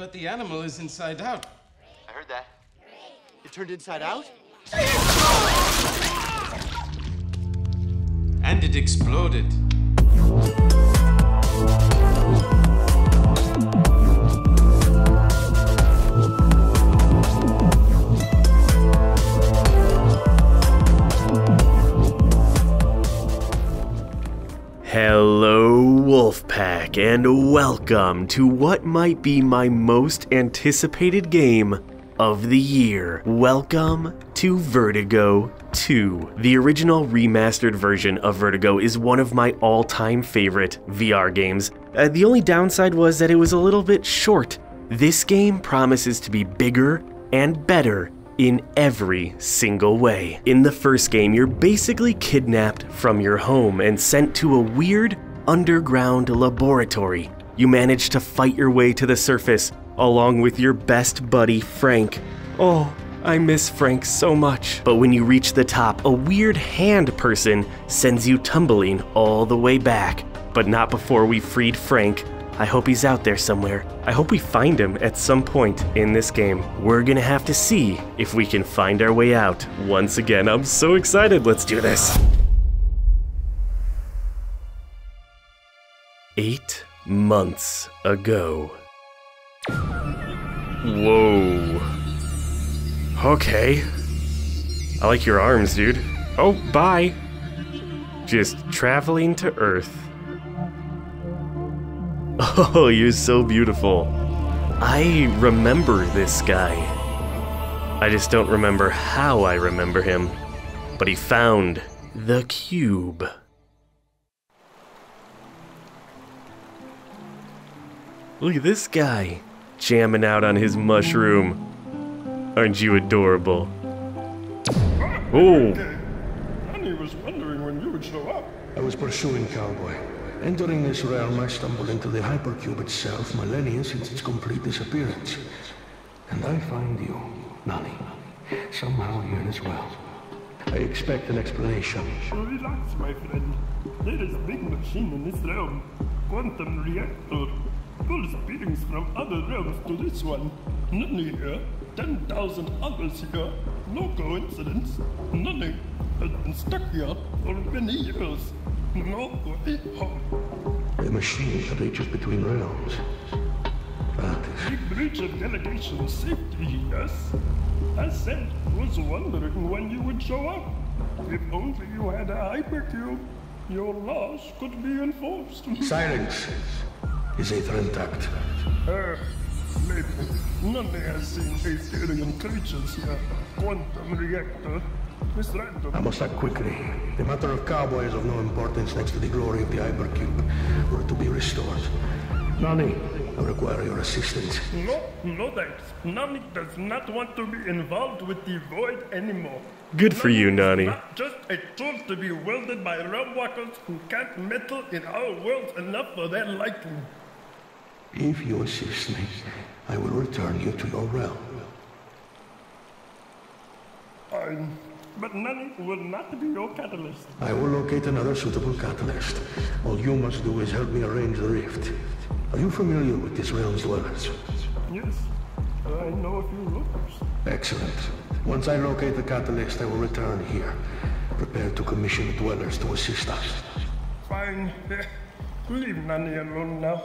But the animal is inside out. I heard that. It turned inside out? And it exploded. Hello, Wolfpack, and welcome to what might be my most anticipated game of the year. Welcome to Vertigo 2. The original remastered version of Vertigo is one of my all time favorite VR games. Uh, the only downside was that it was a little bit short. This game promises to be bigger and better in every single way. In the first game, you're basically kidnapped from your home and sent to a weird underground laboratory. You manage to fight your way to the surface along with your best buddy, Frank. Oh, I miss Frank so much. But when you reach the top, a weird hand person sends you tumbling all the way back. But not before we freed Frank. I hope he's out there somewhere. I hope we find him at some point in this game. We're gonna have to see if we can find our way out. Once again, I'm so excited. Let's do this. Eight months ago. Whoa. Okay. I like your arms, dude. Oh, bye. Just traveling to Earth. Oh, you're so beautiful. I remember this guy. I just don't remember how I remember him. But he found the cube. Look at this guy, jamming out on his mushroom. Aren't you adorable? Oh, Annie was wondering when you would show up. I was pursuing Cowboy. Entering this realm, I stumbled into the hypercube itself millennia since its complete disappearance. And I find you, Nani, somehow here as well. I expect an explanation. Relax, my friend. There is a big machine in this realm. Quantum reactor. Pulls beings from other realms to this one. None here. 10,000 others here. No coincidence. Nani has been stuck here for many years. No. A machine that reaches between realms. That is... Big breach of delegation safety, yes? I said, was wondering when you would show up. If only you had a hypercube, your laws could be enforced. Silence! Is Aether intact? Uh, maybe. None has seen Aetherian creatures here. Quantum reactor. Miss Random. I must act quickly. The matter of Cowboy is of no importance next to the glory of the hypercube. Were to be restored. Nani, I require your assistance. No, no thanks. Nani does not want to be involved with the void anymore. Good for you, Nani. Just a tool to be wielded by realm walkers who can't meddle in our world enough for their liking. If you assist me, I will return you to your realm. Fine. But Nani will not be your catalyst. I will locate another suitable catalyst. All you must do is help me arrange the rift. Are you familiar with this realm's dwellers? Yes, I know a few locals. Excellent. Once I locate the catalyst, I will return here. Prepare to commission the dwellers to assist us. Fine. Leave Nani alone now.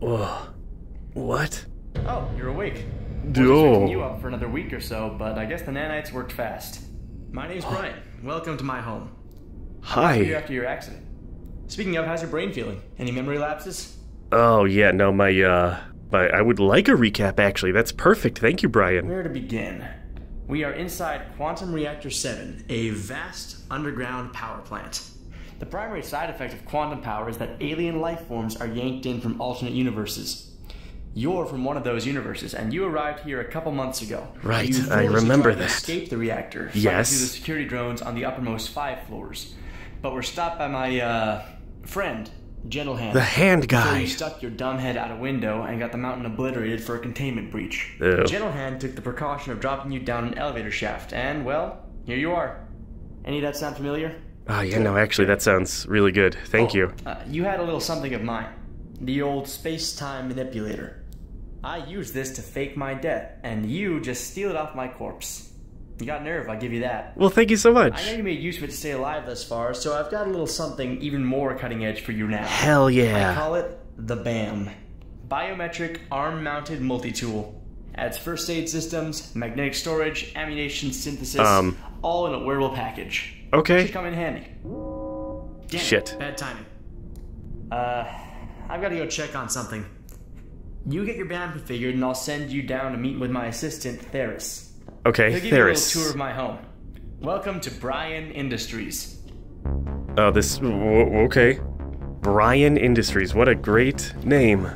Whoa. What? Oh, you're awake. Duh. Wasn't you up for another week or so, but I guess the nanites worked fast. My name's Brian. Welcome to my home. Here Hi. after your accident. Speaking of, how's your brain feeling? Any memory lapses? Oh, yeah, no, my, uh, my, I would like a recap, actually. That's perfect. Thank you, Brian. Where to begin? We are inside Quantum Reactor 7, a vast underground power plant. The primary side effect of quantum power is that alien life forms are yanked in from alternate universes. You're from one of those universes, and you arrived here a couple months ago. Right, You I remember that. Escape the reactor. Yes. Through the security drones on the uppermost five floors, but were stopped by my uh, friend, Gentle Hand. The hand So guy. you stuck your dumb head out a window and got the mountain obliterated for a containment breach. Ew. Gentle Hand took the precaution of dropping you down an elevator shaft, and well, here you are. Any of that sound familiar? Oh, yeah, no, actually, that sounds really good. Thank you. Uh, you had a little something of mine. The old space-time manipulator. I used this to fake my death, and you just steal it off my corpse. You got nerve, I'll give you that. Well, thank you so much. I know you made use of it to stay alive thus far, so I've got a little something even more cutting edge for you now. Hell yeah. I call it the BAM. Biometric Arm Mounted Multi Tool. Adds first aid systems, magnetic storage, ammunition synthesis, Um. all in a wearable package. Okay. Should come in handy. Damn it, Shit. Bad timing. Uh, I've got to go check on something. You get your BAM configured, and I'll send you down to meet with my assistant, Theris. Okay, He'll give you a little tour of my home. Welcome to Brian Industries. Oh, this. Okay. Brian Industries. What a great name.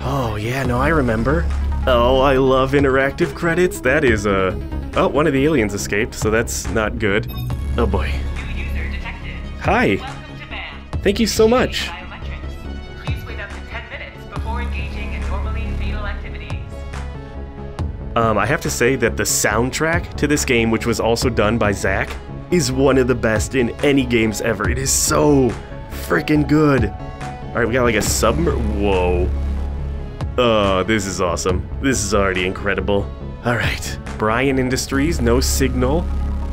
Oh, yeah, no, I remember. Oh, I love interactive credits. That is, uh. Oh, one of the aliens escaped, so that's not good. Oh boy. New user detected. Hi. Welcome to BAM. Thank you so much. Um, I have to say that the soundtrack to this game, which was also done by Zach, is one of the best in any games ever. It is so freaking good. All right, we got like a submer. Whoa. Oh, this is awesome. This is already incredible. All right, Brian Industries, no signal.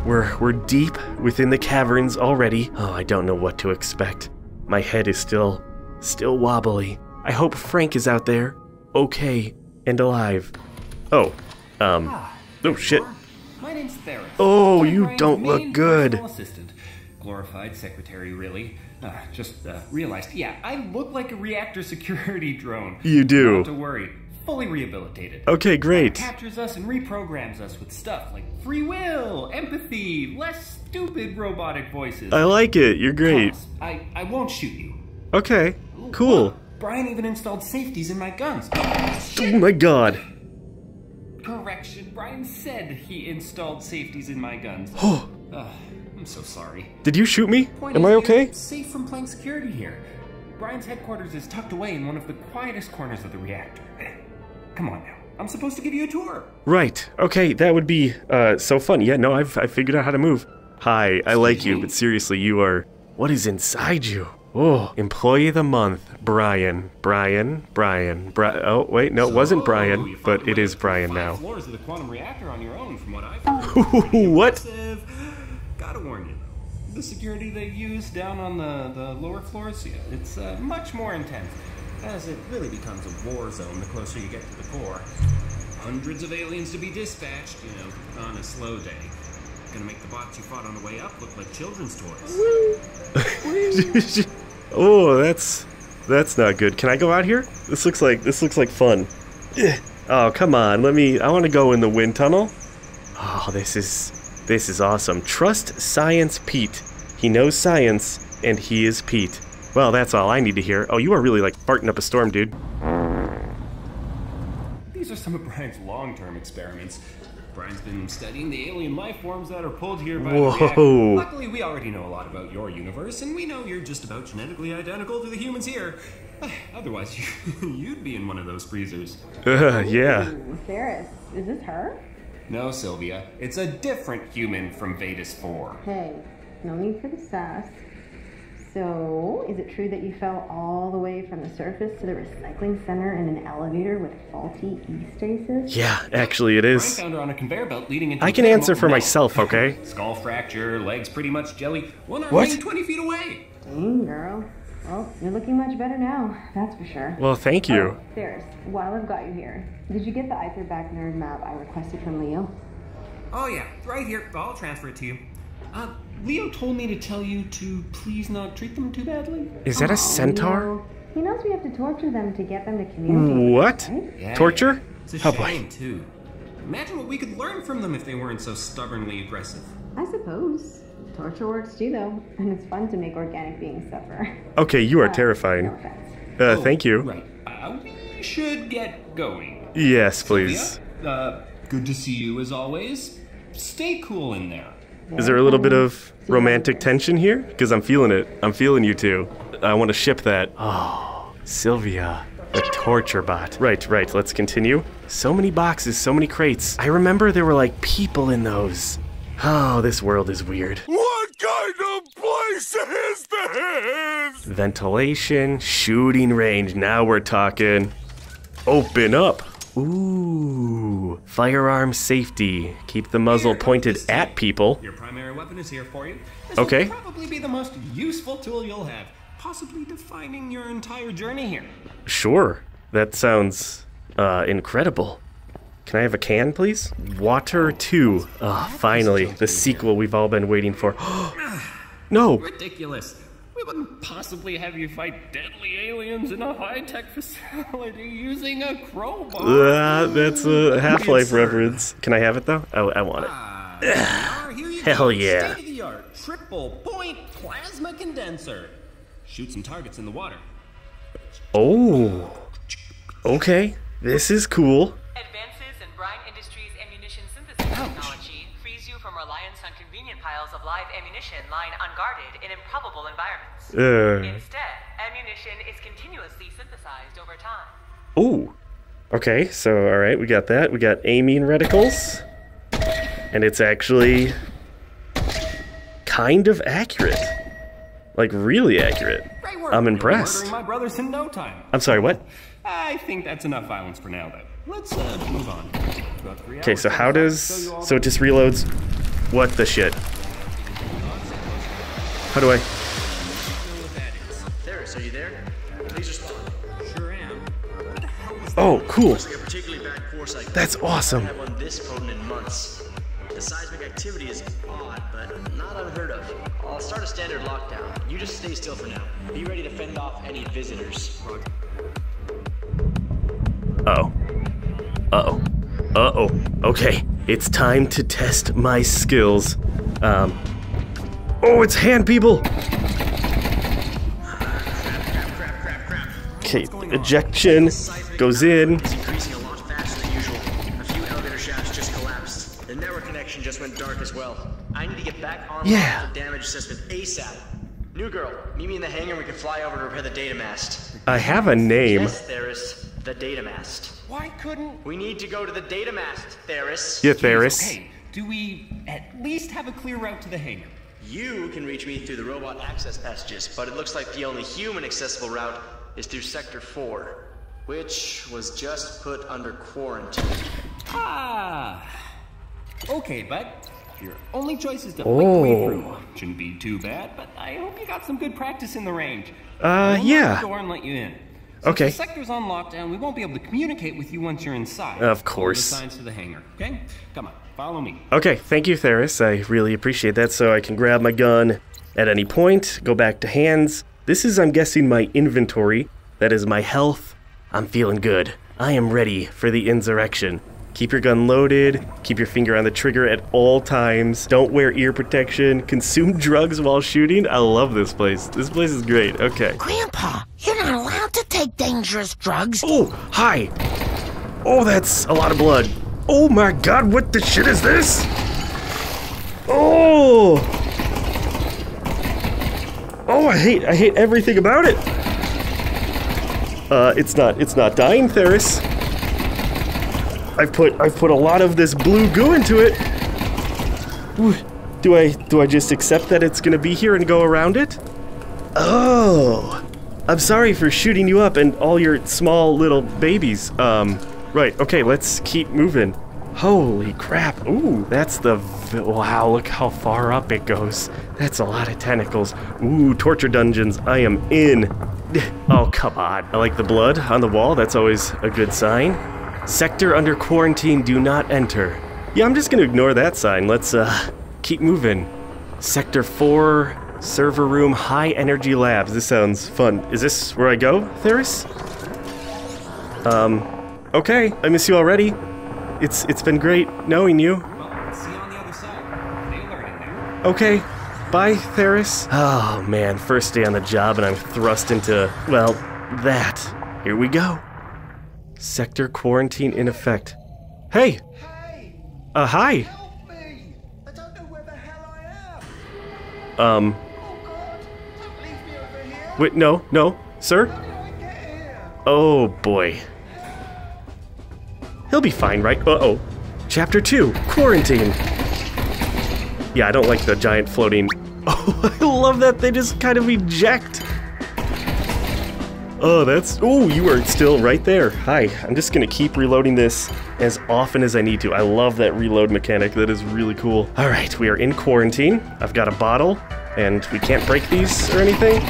We're we're deep within the caverns already. Oh, I don't know what to expect. My head is still still wobbly. I hope Frank is out there, okay and alive. Oh, um, oh shit. My name's Theris. Oh, I'm you don't look good. Assistant. Glorified secretary, really. Uh, just uh, realized, yeah, I look like a reactor security drone. You do. Not to worry. Fully rehabilitated. Okay, great. Captures us and reprograms us with stuff like free will, empathy, less stupid robotic voices. I like it. You're great. Promise, I, I won't shoot you. Okay, cool. Brian even installed safeties in my guns. Oh my god. Correction, Brian said he installed safeties in my guns. Oh, Ugh, I'm so sorry. did you shoot me? Point Am I okay? Safe from playing security here. Brian's headquarters is tucked away in one of the quietest corners of the reactor. Come on now. I'm supposed to give you a tour. Right. Okay, that would be uh so fun. Yeah, no, I've I figured out how to move. Hi, I like you, but seriously, you are what is inside you? Oh, employee of the month, Brian. Brian, Brian, Bri- Oh, wait, no, it wasn't Brian, but it is Brian now. Floors of the quantum reactor on your own, from what I've heard. what? Gotta warn you, the security they use down on the, the lower floors, yeah, it's uh, much more intense. As it really becomes a war zone the closer you get to the core. Hundreds of aliens to be dispatched, you know, on a slow day. Gonna make the bots you fought on the way up look like children's toys. oh, that's that's not good. Can I go out here? This looks like this looks like fun. Oh, come on. Let me I want to go in the wind tunnel. Oh, this is this is awesome. Trust Science Pete. He knows science and he is Pete. Well, that's all I need to hear. Oh, you are really like farting up a storm, dude. These are some of Brian's long-term experiments. Brian's been studying the alien life forms that are pulled here by Whoa. the reactor. Luckily, we already know a lot about your universe, and we know you're just about genetically identical to the humans here. Otherwise, you, you'd be in one of those freezers. Uh, yeah. Theris, is this her? No, Sylvia. It's a different human from Vetus 4. Hey, no need for the sass. So, is it true that you fell all the way from the surface to the recycling center in an elevator with faulty e-stasis? Yeah, actually it is. I found her on a conveyor belt leading into I a can pit of answer for myself, okay? Skull fracture, legs pretty much jelly, one arm What? 20 feet away. Dang, girl. Well, you're looking much better now, that's for sure. Well, thank you. Oh, Theris, while I've got you here, did you get the Aetherback nerd map I requested from Leo? Oh yeah, right here. I'll transfer it to you. Uh, Leo told me to tell you to please not treat them too badly. Is that a centaur? Leo, he knows we have to torture them to get them to communicate. What? right? Yeah, Torture? It's a Oh boy. too. Imagine what we could learn from them if they weren't so stubbornly aggressive. I suppose. Torture works too, though, and it's fun to make organic beings suffer. Okay, you are Uh, terrifying. No offense. Uh, thank you. Right. Uh, we should get going. Yes, please. Yeah. Uh, good to see you as always. Stay cool in there. Is there a little bit of romantic tension here? Because I'm feeling it. I'm feeling you too. I want to ship that. Oh, Sylvia. The torture bot. Right, right, let's continue. So many boxes, so many crates. I remember there were like people in those. Oh, this world is weird. What kind of place is this? Ventilation, shooting range. Now we're talking. Open up. Ooh. Firearm safety. Keep the muzzle pointed at people. Your primary weapon is here for you. This Okay. will probably be the most useful tool you'll have, possibly defining your entire journey here. Sure. That sounds uh, incredible. Can I have a can, please? Water 2. Ah, finally. The sequel we've all been waiting for. no! Ridiculous. We wouldn't possibly have you fight deadly aliens in a high-tech facility using a crowbar. Uh, that's a Half Life reference. Can I have it, though? Oh, I want it. Ah, here you Hell go. yeah. State-of-the-art triple point plasma condenser. Shoot some targets in the water. Oh. Okay. This is cool. Advances in Brian Industries ammunition synthesis technology live ammunition lying unguarded in improbable environments. Uh. Instead, ammunition is continuously synthesized over time. Ooh. Okay, so alright, we got that. We got amine reticles. And it's actually kind of accurate. Like really accurate. Great work. I'm You'll be impressed. Murdering my brothers in no time. I'm sorry, what? I think that's enough violence for now, though. Let's uh, move on. Okay, so how does show you all so it just reloads what the shit? How do I Theris, are you there? Please respond. Sure am. Oh, cool. Looks like a particularly bad foresight. That's awesome. I haven't had one this potent in months. The seismic activity is odd, but not unheard of. I'll start a standard lockdown. You just stay still for now. Be ready to fend off any visitors. Uh-oh. Uh-oh. Uh-oh. Okay, it's time to test my skills. Um Oh, it's hand people. Okay, ejection goes in. It's increasing a lot faster than usual. A few elevator shafts just collapsed. The network connection just went dark as well. I need to get back online Yeah. damage assessment ASAP. New girl, meet me in the hangar we can fly over to repair the data mast. I have a name. Yes, Theris, the data mast. Why couldn't We need to go to the data mast, Theris. Yeah, Theris. Okay, do we at least have a clear route to the hangar? You can reach me through the robot access passages, but it looks like the only human accessible route is through Sector 4, which was just put under quarantine. Ah. Okay, bud. Your only choice is to fight your way Oh. through. Shouldn't be too bad, but I hope you got some good practice in the range. Uh, We'll yeah. the door and let you in. Since Okay. The sector's on lockdown. We won't be able to communicate with you once you're inside. Of course. The signs to the hangar. Okay. Come on. Follow me. Okay, thank you, Theris. I really appreciate that. So I can grab my gun at any point, go back to hands. This is, I'm guessing, my inventory. That is my health. I'm feeling good. I am ready for the insurrection. Keep your gun loaded, keep your finger on the trigger at all times, don't wear ear protection, consume drugs while shooting. I love this place. This place is great. Okay. Grandpa, you're not allowed to take dangerous drugs. Oh, hi. Oh, that's a lot of blood. Oh my god, what the shit is this? Oh! Oh, I hate, I hate everything about it. Uh, it's not, it's not dying, Theris. I've put, I've put a lot of this blue goo into it. Do I, do I just accept that it's gonna be here and go around it? Oh, I'm sorry for shooting you up and all your small little babies. Um, right, okay, let's keep moving. Holy crap. Ooh, that's the. Wow, look how far up it goes. That's a lot of tentacles. Ooh, torture dungeons. I am in. Oh, come on. I like the blood on the wall. That's always a good sign. Sector under quarantine, do not enter. Yeah, I'm just gonna ignore that sign. Let's, uh, keep moving. Sector 4, server room, high energy labs. This sounds fun. Is this where I go, Theris? Um, okay. I miss you already. It's it's been great knowing you. The. Okay. Bye, Theris. Oh man, first day on the job and I'm thrust into well, that. Here we go. Sector quarantine in effect. Hey. Uh hi. Um. Wait, no, no, sir. Oh boy. He'll be fine, right? Uh oh. Chapter 2 Quarantine. Yeah, I don't like the giant floating. Oh, I love that they just kind of eject. Oh, that's. Oh, you are still right there. Hi. I'm just gonna keep reloading this as often as I need to. I love that reload mechanic. That is really cool. All right, we are in quarantine. I've got a bottle, and we can't break these or anything.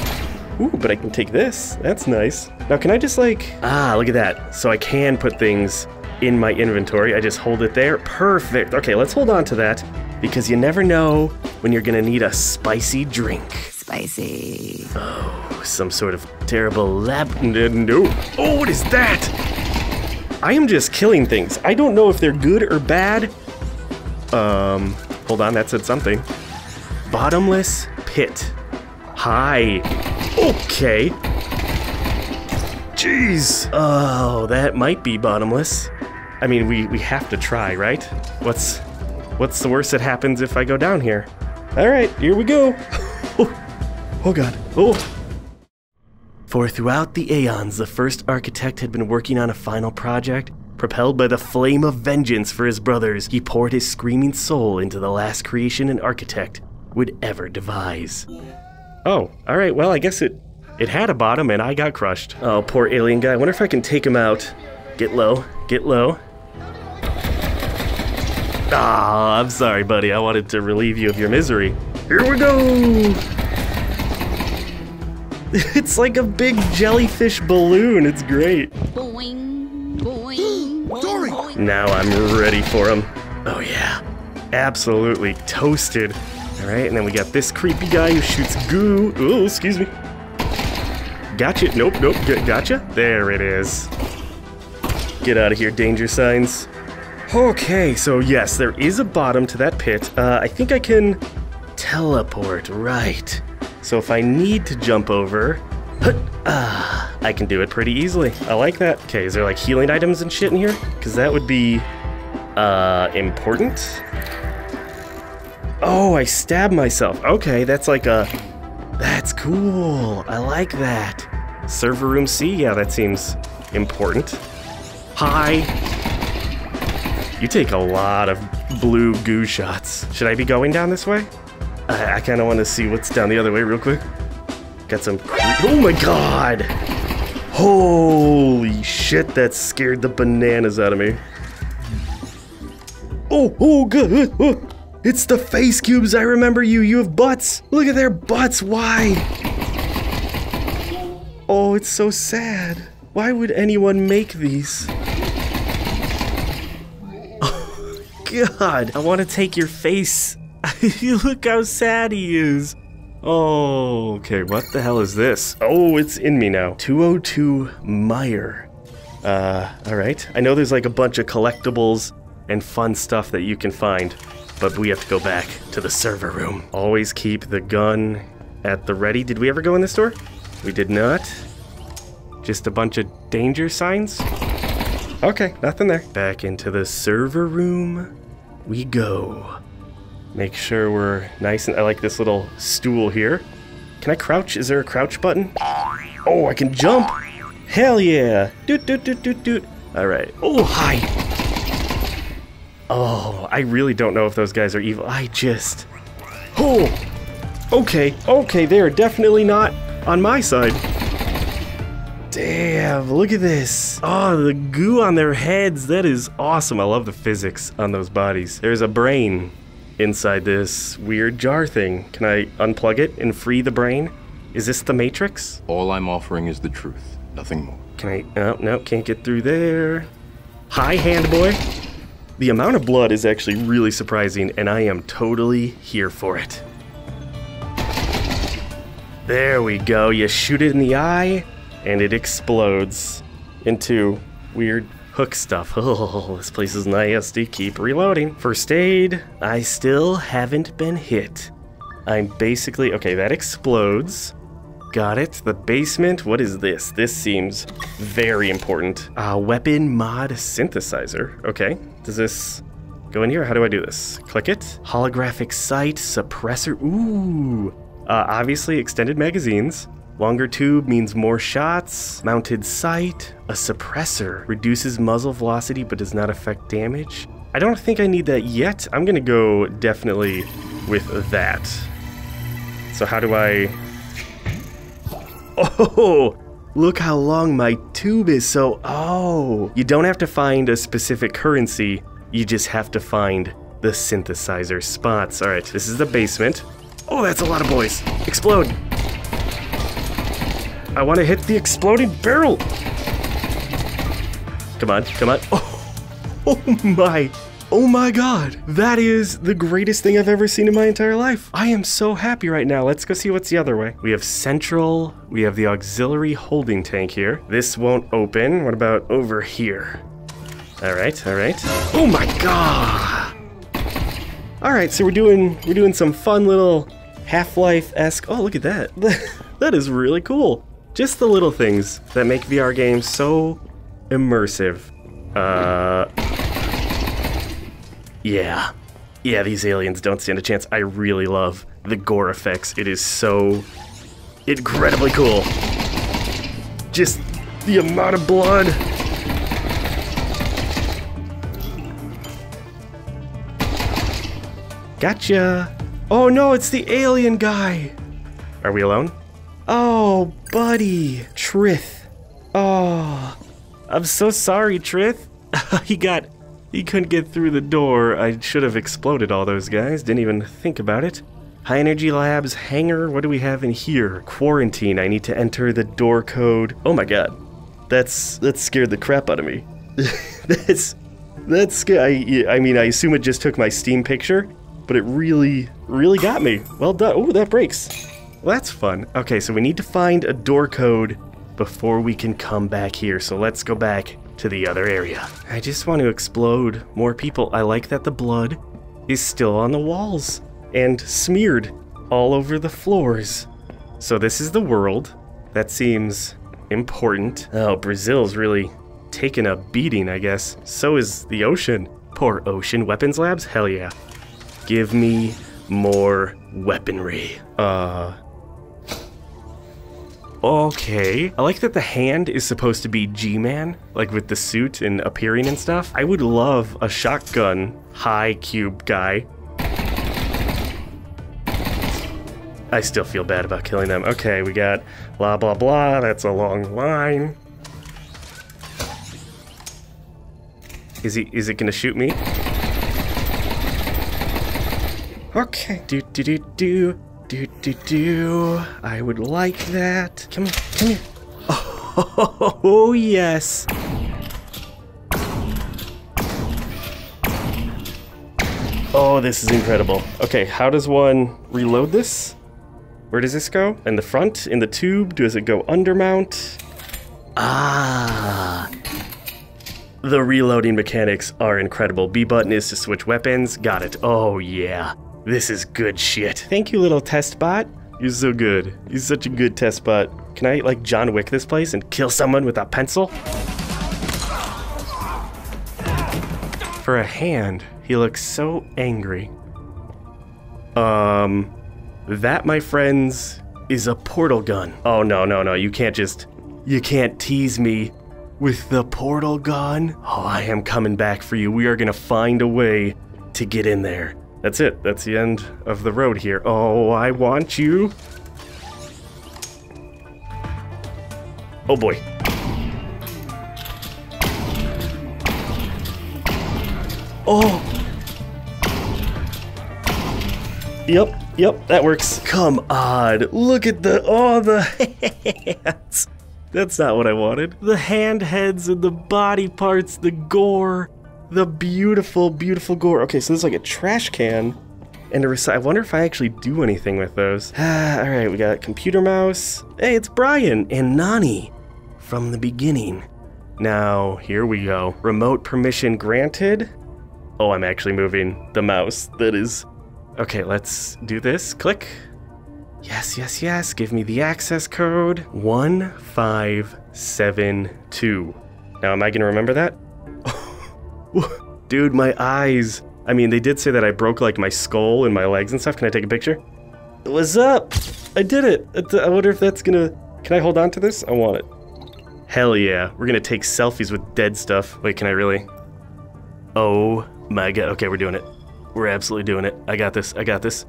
Ooh, but I can take this. That's nice. Now, can I just like. Ah, look at that. So I can put things in my inventory. I just hold it there. Perfect. Okay, let's hold on to that because you never know when you're gonna need a spicy drink. Spicy. Oh, some sort of terrible lab. No. Oh, what is that? I am just killing things. I don't know if they're good or bad. Um, hold on, that said something. Bottomless pit. Hi. Okay. Jeez. Oh, that might be bottomless. I mean, we, we have to try, right? What's what's the worst that happens if I go down here? All right, here we go. Oh, oh god. Oh. For throughout the aeons, the first architect had been working on a final project. Propelled by the flame of vengeance for his brothers, he poured his screaming soul into the last creation an architect would ever devise. Oh, alright, well, I guess it it had a bottom and I got crushed. Oh, poor alien guy. I wonder if I can take him out. Get low, get low. Ah, I'm sorry, buddy. I wanted to relieve you of your misery. Here we go! It's like a big jellyfish balloon. It's great. Boing, boing, Dory. Now I'm ready for him. Oh yeah, absolutely toasted. All right, and then we got this creepy guy who shoots goo. Oh, excuse me. Gotcha. Nope, nope. Gotcha. There it is. Get out of here, danger signs. Okay, so yes, there is a bottom to that pit. Uh, I think I can teleport. Right. So if I need to jump over, ah, I can do it pretty easily. I like that. Okay, is there like healing items and shit in here? Because that would be uh, important. Oh, I stabbed myself. Okay, that's like a... That's cool. I like that. Server room C? Yeah, that seems important. Hi. You take a lot of blue goo shots. Should I be going down this way? I, I kind of want to see what's down the other way real quick. Got some. Oh my god! Holy shit, that scared the bananas out of me. Oh, oh, good. Oh, oh, it's the face cubes. I remember you. You have butts. Look at their butts. Why? Oh, it's so sad. Why would anyone make these? Oh, God, I want to take your face Look how sad he is. Oh, okay, what the hell is this? Oh, it's in me now. 202 Meyer. Uh, alright. I know there's like a bunch of collectibles and fun stuff that you can find, but we have to go back to the server room. Always keep the gun at the ready. Did we ever go in this door? We did not. Just a bunch of danger signs? Okay, nothing there. Back into the server room we go. Make sure we're nice and I like this little stool here. Can I crouch? Is there a crouch button? Oh, I can jump! Hell yeah! Doot doot doot doot doot. Alright. Oh, hi! Oh, I really don't know if those guys are evil. I just... Oh! Okay, okay, they are definitely not on my side. Damn, look at this. Oh, the goo on their heads. That is awesome. I love the physics on those bodies. There's a brain inside this weird jar thing. Can I unplug it and free the brain? Is this the Matrix? All I'm offering is the truth, nothing more. Can I? No, no, can't get through there. Hi, hand boy. The amount of blood is actually really surprising, and I am totally here for it. There we go. You shoot it in the eye, and it explodes into weird hook stuff. Oh, this place is nasty. Keep reloading. First aid. I still haven't been hit. I'm basically... Okay, that explodes. Got it. The basement. What is this? This seems very important. Uh, weapon mod synthesizer. Okay. Does this go in here? How do I do this? Click it. Holographic sight suppressor. Ooh. Uh, obviously, extended magazines. Longer tube means more shots. Mounted sight. A suppressor. Reduces muzzle velocity but does not affect damage. I don't think I need that yet. I'm gonna go definitely with that. So how do I... Oh, look how long my tube is. So, oh, you don't have to find a specific currency. You just have to find the synthesizer spots. All right, this is the basement. Oh, that's a lot of boys. Explode. I want to hit the exploding barrel. Come on, come on. Oh, oh my. Oh my god. That is the greatest thing I've ever seen in my entire life. I am so happy right now. Let's go see what's the other way. We have central. We have the auxiliary holding tank here. This won't open. What about over here? All right, all right. Oh my god. All right, so we're doing we're doing some fun little Half-Life-esque. Oh, look at that. that is really cool. Just the little things that make VR games so immersive. Uh, yeah. Yeah, these aliens don't stand a chance. I really love the gore effects. It is so incredibly cool. Just the amount of blood. Gotcha. Oh no, it's the alien guy. Are we alone? Oh, buddy. Trith. Oh. I'm so sorry, Trith. he got... He couldn't get through the door. I should have exploded all those guys. Didn't even think about it. High Energy Labs, hangar, what do we have in here? Quarantine, I need to enter the door code. Oh my god. That's... that scared the crap out of me. that's... That's... I, I mean, I assume it just took my Steam picture, but it really, really got me. Well done. Oh, that breaks. Well, that's fun. Okay, so we need to find a door code before we can come back here. So let's go back to the other area. I just want to explode more people. I like that the blood is still on the walls and smeared all over the floors. So this is the world. That seems important. Oh, Brazil's really taken a beating, I guess. So is the ocean. Poor ocean. Weapons labs? Hell yeah. Give me more weaponry. Uh, Okay. I like that the hand is supposed to be G-Man, like with the suit and appearing and stuff. I would love a shotgun high cube guy. I still feel bad about killing them. Okay, we got blah blah blah. That's a long line. Is he is it gonna shoot me? Okay, do do do do. Do, do, do. I would like that. Come here, come here. Oh, oh yes. Oh, this is incredible. Okay, how does one reload this? Where does this go? In the front? In the tube? Does it go undermount? Ah. The reloading mechanics are incredible. B button is to switch weapons. Got it. Oh, yeah. This is good shit. Thank you, little test bot. You're so good. You're such a good test bot. Can I, like, John Wick this place and kill someone with a pencil? For a hand, he looks so angry. Um, that, my friends, is a portal gun. Oh, no, no, no. You can't just... You can't tease me with the portal gun. Oh, I am coming back for you. We are gonna find a way to get in there. That's it. That's the end of the road here. Oh, I want you. Oh boy. Oh. Yep, yep, that works. Come on, look at the, oh, the hands. That's not what I wanted. The hand heads and the body parts, the gore, the beautiful, beautiful gore. Okay, so there's like a trash can and a recycle. I wonder if I actually do anything with those. All right, we got computer mouse. Hey, it's Brian and Nani from the beginning. Now, here we go. Remote permission granted. Oh, I'm actually moving the mouse. That is... Okay, let's do this. Click. Yes, yes, yes. Give me the access code. 1572. Now, am I going to remember that? Dude, my eyes. I mean, they did say that I broke like my skull and my legs and stuff. Can I take a picture? What's up? I did it. I wonder if that's gonna... Can I hold on to this? I want it. Hell yeah. We're gonna take selfies with dead stuff. Wait, can I really? Oh my god. Okay, we're doing it. We're absolutely doing it. I got this. I got this.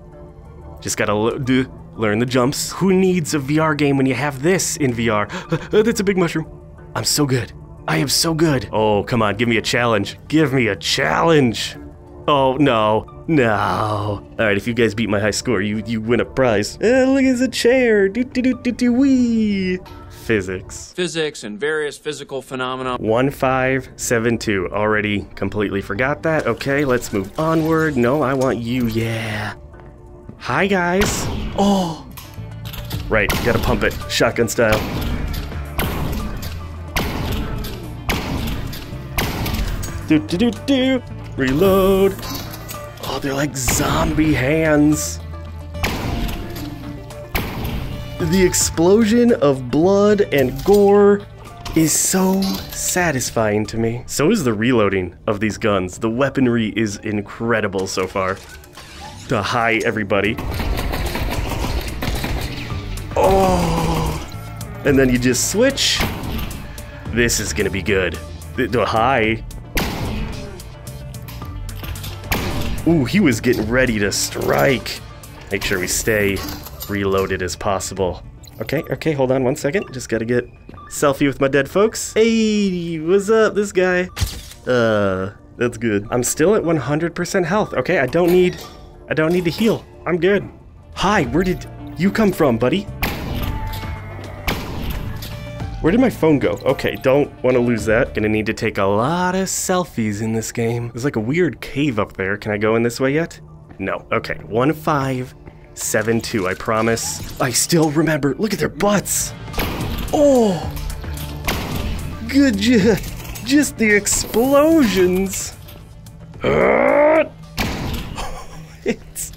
Just gotta do, learn the jumps. Who needs a VR game when you have this in VR? That's a big mushroom. I'm so good. I am so good. Oh, come on, give me a challenge. Give me a challenge. Oh, no. No. All right, if you guys beat my high score, you you win a prize. Eh, look, it's a chair. Do do do do do wee. Physics. Physics and various physical phenomena. 1572. Already completely forgot that. Okay, let's move onward. No, I want you. Yeah. Hi, guys. Oh. Right, gotta pump it. Shotgun style. Do do do do. Reload. Oh, they're like zombie hands. The explosion of blood and gore is so satisfying to me. So is the reloading of these guns. The weaponry is incredible so far. To hi, everybody. Oh! And then you just switch. This is gonna be good. The, the hi. Ooh, he was getting ready to strike. Make sure we stay reloaded as possible. Okay, okay, hold on one second. Just gotta get selfie with my dead folks. Hey, what's up, this guy? Uh, that's good. I'm still at 100% health. Okay, I don't need, I don't need to heal. I'm good. Hi, where did you come from, buddy? Where did my phone go? Okay, don't want to lose that. Gonna need to take a lot of selfies in this game. There's like a weird cave up there. Can I go in this way yet? No. Okay, one five seven two. I promise. I still remember. Look at their butts. Oh, good. Ju- just the explosions. Ah! it's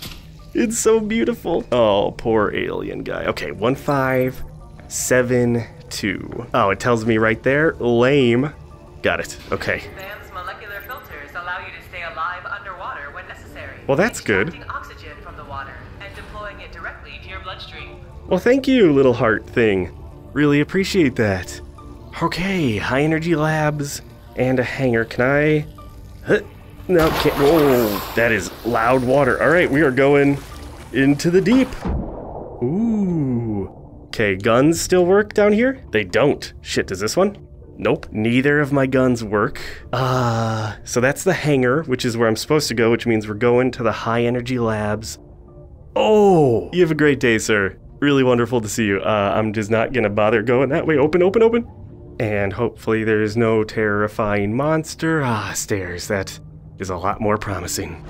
it's so beautiful. Oh, poor alien guy. Okay, one five seven two. Oh, it tells me right there. Lame. Got it. Okay. Molecular filters allow you to stay alive underwater when necessary. Well, that's good. Oxygen from the water and deploying it directly to your bloodstream. Well, thank you, little heart thing. Really appreciate that. Okay, high energy labs and a hangar. Can I? Huh? No, can't. Whoa, that is loud water. All right, we are going into the deep. Ooh. Okay, guns still work down here? They don't. Shit, does this one? Nope, neither of my guns work. Uh, so that's the hangar, which is where I'm supposed to go, which means we're going to the high energy labs. Oh, you have a great day, sir. Really wonderful to see you. Uh, I'm just not gonna bother going that way. Open, open, open. And hopefully there's no terrifying monster. Ah, stairs. That is a lot more promising.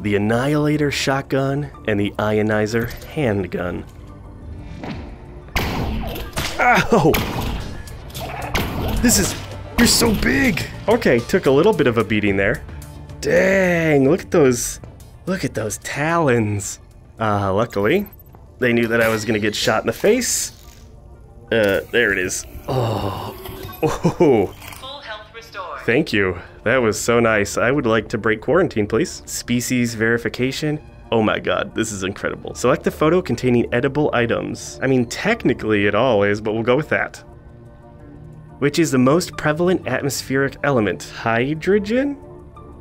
The Annihilator shotgun and the Ionizer handgun. Ow! This is. You're so big! Okay, took a little bit of a beating there. Dang, look at those. Look at those talons. Uh, luckily, they knew that I was gonna get shot in the face. Uh, there it is. Oh. Oh. Full health restored. Thank you. That was so nice. I would like to break quarantine, please. Species verification. Oh my god, this is incredible. Select the photo containing edible items. I mean, technically it all is, but we'll go with that. Which is the most prevalent atmospheric element? Hydrogen?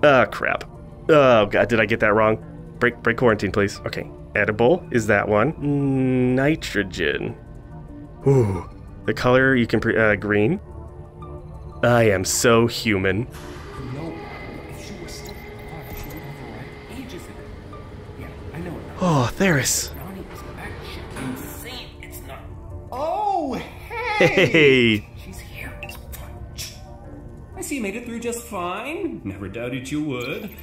Ah, crap. Oh god, did I get that wrong? Break, break quarantine, please. Okay, edible is that one. Mm, Nitrogen. Ooh, the color you can pre- uh, green. I am so human. Oh, Theris. Nani is batshit insane. It's not. Oh, hey! Hey. She's here. I see you made it through just fine. Never doubted you would.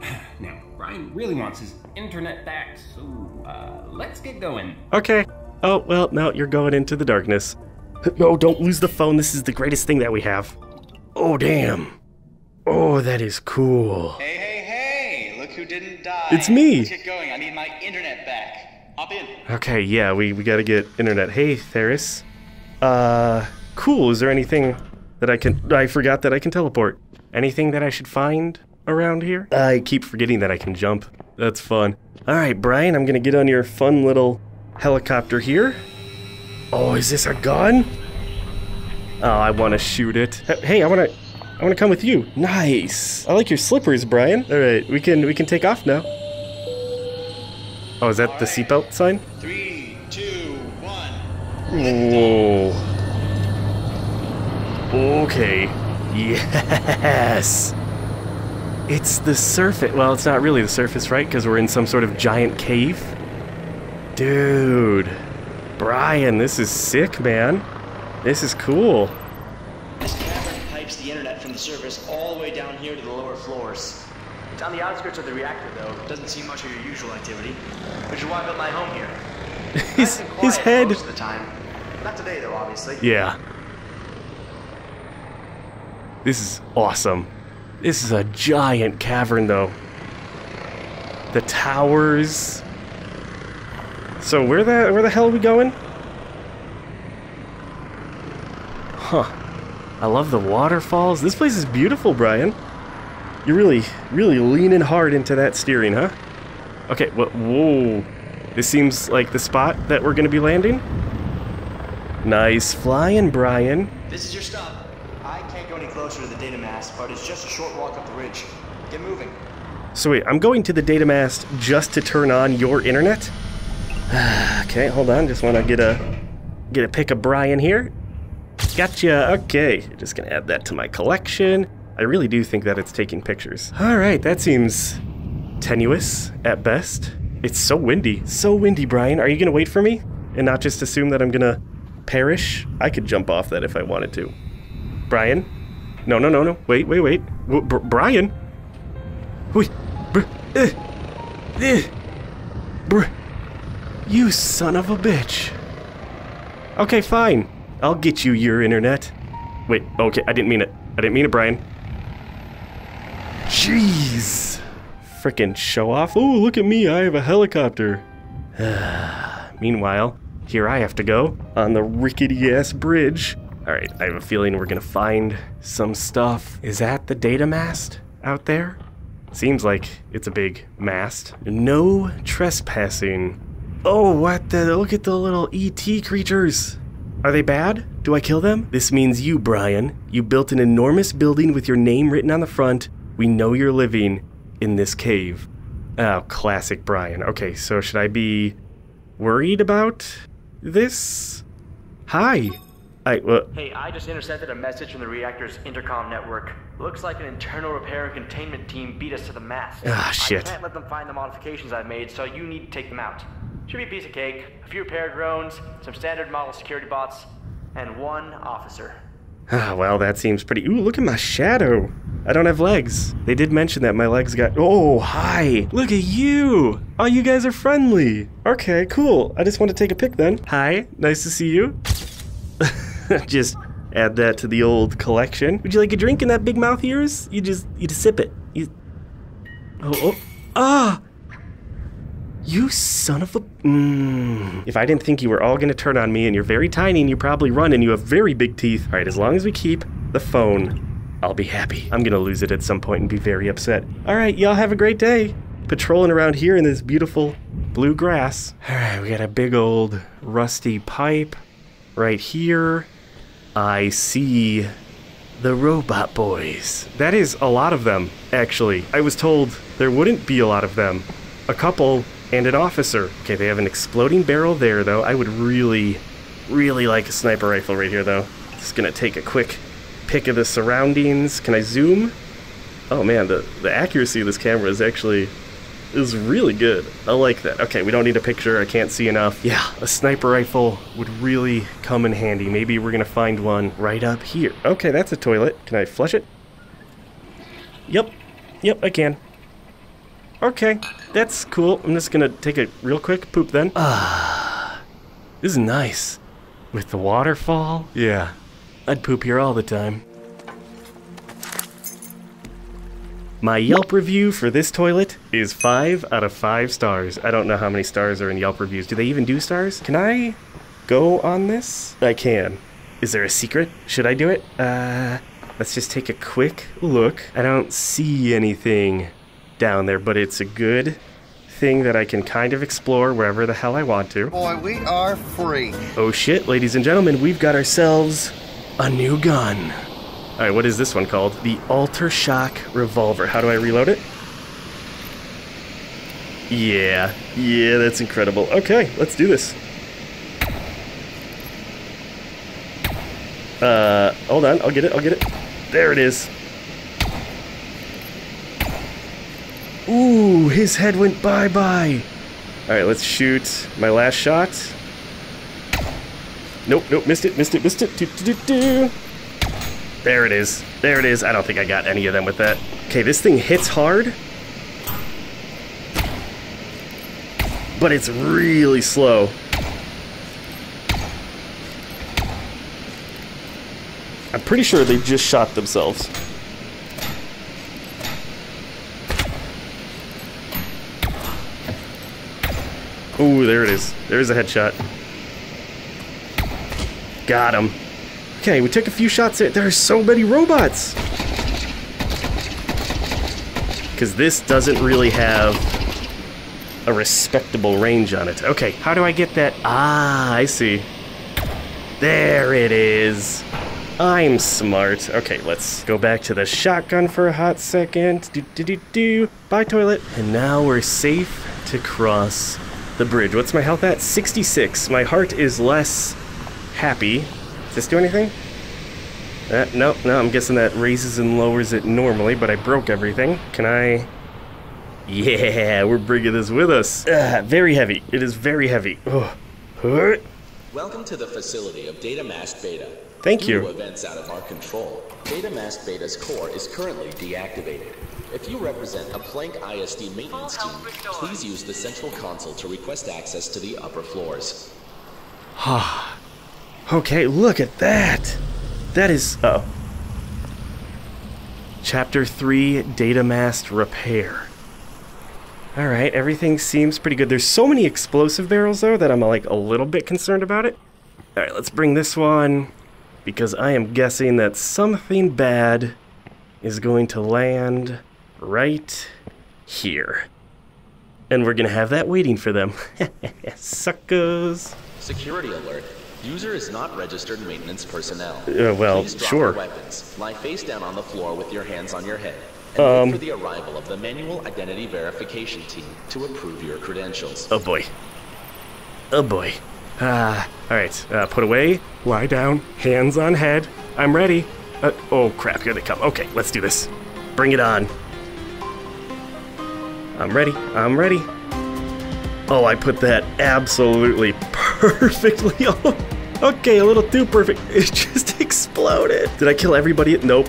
Now, Brian really wants his internet back, so uh, let's get going. Okay. Oh, well, now you're going into the darkness. No, don't lose the phone. This is the greatest thing that we have. Oh, damn. Oh, that is cool. Hey, hey, who didn't die. It's me. Let's get going. I need my internet back. Hop in. Okay, yeah, we, we gotta get internet. Hey, Theris. Uh, cool. Is there anything that I can. I forgot that I can teleport. Anything that I should find around here? I keep forgetting that I can jump. That's fun. Alright, Brian, I'm gonna get on your fun little helicopter here. Oh, is this a gun? Oh, I wanna shoot it. Hey, I wanna. I want to come with you. Nice. I like your slippers, Brian. All right, we can we can take off now. Oh, is that the seatbelt sign? Three, two, one. Whoa. Okay. Yes. It's the surface. Well, it's not really the surface, right? Because we're in some sort of giant cave. Dude. Brian, this is sick, man. This is cool. This cavern pipes the internet from the surface all the way down here to the lower floors. It's on the outskirts of the reactor, though. It doesn't see much of your usual activity, which is why I built my home here. his, Nice his head. Most of the time. Not today, though, obviously. Yeah. This is awesome. This is a giant cavern, though. The towers. So where the where the hell are we going? Huh. I love the waterfalls. This place is beautiful, Brian. You're really, really leaning hard into that steering, huh? Okay, wh- whoa. This seems like the spot that we're gonna be landing. Nice flying, Brian. This is your stop. I can't go any closer to the data mast, but it's just a short walk up the ridge. Get moving. So wait, I'm going to the data mast just to turn on your internet? okay, hold on. Just want to get a get a pic of Brian here. Gotcha. Okay, just gonna add that to my collection. I really do think that it's taking pictures. All right, that seems tenuous at best. It's so windy. So windy, Brian. Are you gonna wait for me and not just assume that I'm gonna perish? I could jump off that if I wanted to. Brian? No, no, no, no. Wait, wait, wait. W- Br- Brian? Wait. Br- eh, eh, br- you son of a bitch. Okay, fine. I'll get you your internet. Wait, okay, I didn't mean it. I didn't mean it, Brian. Jeez. Frickin' show off. Oh, look at me, I have a helicopter. Meanwhile, here I have to go on the rickety ass bridge. Alright, I have a feeling we're gonna find some stuff. Is that the data mast out there? Seems like it's a big mast. No trespassing. Oh, what the? Look at the little ET creatures. Are they bad? Do I kill them? This means you, Brian. You built an enormous building with your name written on the front. We know you're living in this cave. Oh, classic Brian. Okay, so should I be worried about this? Hi. I, well, Hey, I just intercepted a message from the reactor's intercom network. Looks like an internal repair and containment team beat us to the mast. Ah, shit. I can't let them find the modifications I've made, so you need to take them out. Should be a piece of cake, a few repair drones, some standard model security bots, and one officer. Ah, well, that seems pretty. Ooh, look at my shadow. I don't have legs. They did mention that my legs got. Oh, hi. Look at you. Oh, you guys are friendly. Okay, cool. I just want to take a pic then. Hi, nice to see you. just add that to the old collection. Would you like a drink in that big mouth of yours? You just, you just sip it. You. Oh, oh. Ah! You son of a. Mm. If I didn't think you were all gonna turn on me and you're very tiny and you probably run and you have very big teeth. Alright, as long as we keep the phone, I'll be happy. I'm gonna lose it at some point and be very upset. Alright, y'all have a great day. Patrolling around here in this beautiful blue grass. Alright, we got a big old rusty pipe right here. I see the robot boys. That is a lot of them, actually. I was told there wouldn't be a lot of them. A couple and an officer. Okay, they have an exploding barrel there, though. I would really, really like a sniper rifle right here, though. Just gonna take a quick pick of the surroundings. Can I zoom? Oh man, the, the accuracy of this camera is actually is really good. I like that. Okay, we don't need a picture. I can't see enough. Yeah, a sniper rifle would really come in handy. Maybe we're gonna find one right up here. Okay, that's a toilet. Can I flush it? Yep. Yep, I can. Okay, that's cool. I'm just gonna take a real quick poop then. Ah, this is nice. With the waterfall? Yeah, I'd poop here all the time. My Yelp review for this toilet is 5 out of 5 stars. I don't know how many stars are in Yelp reviews. Do they even do stars? Can I go on this? I can. Is there a secret? Should I do it? Uh, let's just take a quick look. I don't see anything down there, but it's a good thing that I can kind of explore wherever the hell I want to. Boy, we are free. Oh shit, ladies and gentlemen, we've got ourselves a new gun. Alright, what is this one called? The Alter Shock Revolver. How do I reload it? Yeah, yeah, that's incredible. Okay, let's do this. Uh, hold on, I'll get it, I'll get it. There it is. His head went bye-bye. Alright, let's shoot my last shot. Nope, nope, missed it, missed it, missed it. Do, do, do. There it is. There it is. I don't think I got any of them with that. Okay, this thing hits hard. But it's really slow. I'm pretty sure they just shot themselves. Ooh, there it is. There's a headshot. Got him. Okay, we took a few shots there. There are so many robots! Because this doesn't really have a respectable range on it. Okay, how do I get that? Ah, I see. There it is. I'm smart. Okay, let's go back to the shotgun for a hot second. Do do do do. Bye, toilet. And now we're safe to cross the bridge. What's my health at? 66. My heart is less happy. Does this do anything? Uh, no, no, I'm guessing that raises and lowers it normally, but I broke everything. Can I... Yeah, we're bringing this with us. Uh, very heavy. It is very heavy. Oh. Welcome to the facility of Data Mast Beta. Thank Due you. events out of our control, Data Mast Beta's core is currently deactivated. If you represent a Planck ISD maintenance team, please use the central console to request access to the upper floors. okay, look at that. That is... Oh. Chapter 3, Data Mast Repair. Alright, everything seems pretty good. There's so many explosive barrels, though, that I'm, like, a little bit concerned about it. Alright, let's bring this one, because I am guessing that something bad is going to land right here. And we're gonna have that waiting for them. Suckers. Security alert. User is not registered maintenance personnel. Uh, well, Please drop sure. your weapons. Lie face down on the floor with your hands on your head. And Um. wait for the arrival of the manual identity verification team to approve your credentials. Oh boy. Oh boy. Ah, alright. Uh, put away, lie down, hands on head. I'm ready. Uh, oh crap, here they come. Okay, let's do this. Bring it on. I'm ready. I'm ready. Oh, I put that absolutely perfectly on. Okay, a little too perfect. It just exploded. Did I kill everybody? Nope.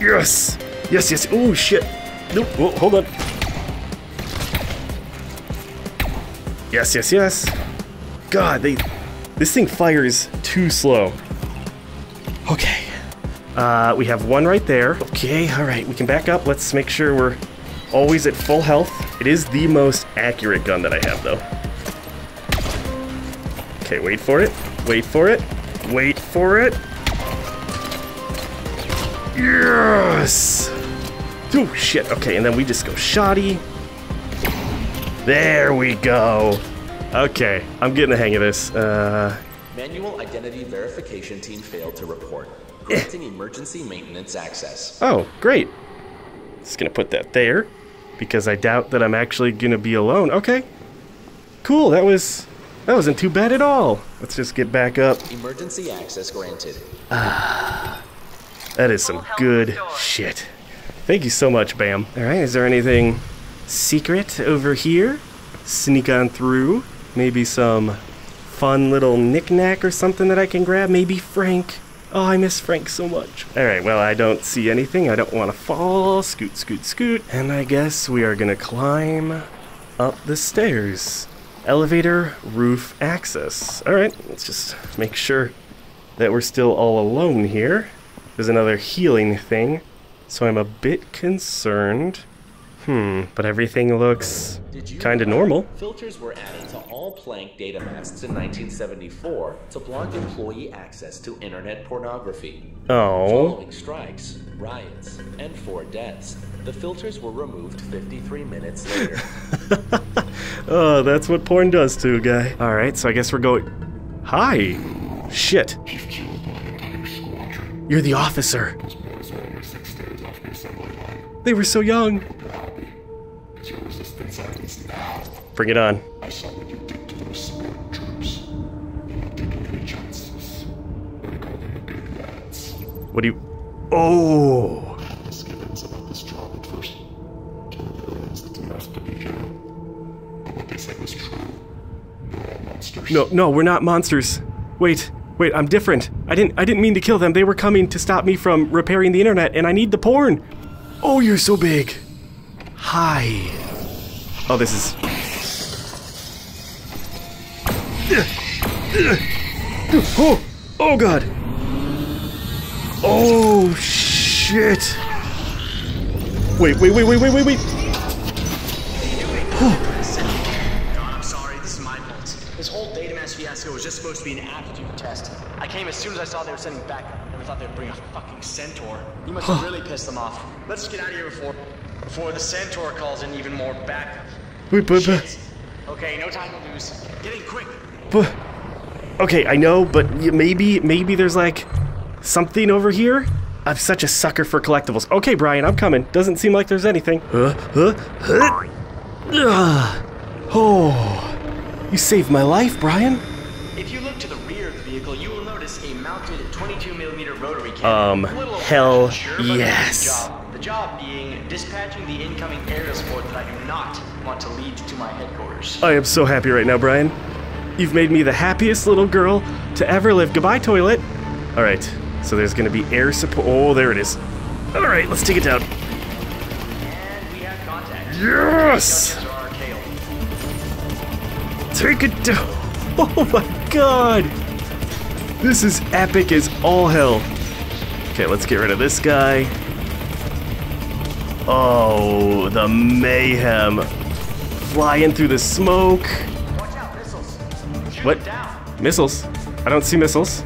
Yes! Yes, yes. Oh, shit. Nope. Whoa, hold on. Yes, yes, yes. God, they. This thing fires too slow. Okay. Uh, we have one right there. Okay, alright, we can back up. Let's make sure we're always at full health. It is the most accurate gun that I have, though. Okay, wait for it. Wait for it. Wait for it. Yes! Oh, shit. Okay, and then we just go shoddy. There we go. Okay, I'm getting the hang of this. Uh, Manual identity verification team failed to report, granting emergency maintenance access. oh, great. Just gonna put that there because I doubt that I'm actually gonna be alone. Okay, cool. That was that wasn't too bad at all. Let's just get back up. Emergency access granted. Ah, that is some good shit. Thank you so much, BAM. All right, is there anything secret over here? Sneak on through. Maybe some fun little knickknack or something that I can grab. Maybe Frank. Oh, I miss Frank so much. All right, well, I don't see anything. I don't want to fall. Scoot, scoot, scoot. And I guess we are gonna climb up the stairs. Elevator roof access. All right, let's just make sure that we're still all alone here. There's another healing thing, so I'm a bit concerned. Hmm, but everything looks kind of normal. Filters were added to all Planck data masks in 1974 to block employee access to internet pornography. Oh. Following strikes, riots, and four deaths, the filters were removed 53 minutes later. oh, that's what porn does to a guy. All right, so I guess we're going. Hi. Shit. You're the officer. They were so young. Bring it on. What do you. Oh! Into about this job at first. Killing aliens that didn't have to be here. But what they said was true. They're all monsters. No, no, we're not monsters. Wait, wait, I'm different. I didn't I didn't mean to kill them. They were coming to stop me from repairing the internet and I need the porn. Oh, you're so big. Hi. Oh, this is Oh, oh god. Oh shit. Wait, wait, wait, wait, wait, wait, wait. God, I'm sorry. This is my fault. This whole data mast fiasco was just supposed to be an aptitude test. I came as soon as I saw they were sending backup. Never thought they'd bring a fucking centaur. You must have really pissed them off. Let's get out of here before before the centaur calls in even more backup. Wait, but, Shit. Okay, no time to lose. Get in quick. but, okay, I know, but maybe, maybe there's like something over here. I'm such a sucker for collectibles. Okay, Brian, I'm coming. Doesn't seem like there's anything. Huh? Huh? Huh? Ugh. Oh, you saved my life, Brian. If you look to the rear of the vehicle, you will notice a mounted 22 millimeter rotary cannon. Um, hell sure, but a good yes. The job being dispatching the incoming aerial support that I do not want to lead to my headquarters. I am so happy right now, Brian. You've made me the happiest little girl to ever live. Goodbye, toilet. All right, so there's gonna be air support. Oh, there it is. All right, let's take it down. And we have contact. Yes! Guns are archaic. Take it down. Oh my god. This is epic as all hell. Okay, let's get rid of this guy. Oh, the mayhem. Flying through the smoke. Watch out, missiles. What? Missiles? I don't see missiles.